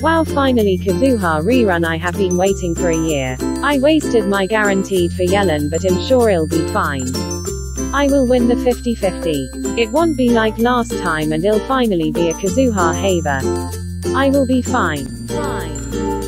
Wow finally Kazuha rerun I have been waiting for a year. I wasted my guaranteed for Yelan but I'm sure it'll be fine. I will win the 50-50. It won't be like last time and it'll finally be a Kazuha Haver. I will be. Fine. Fine.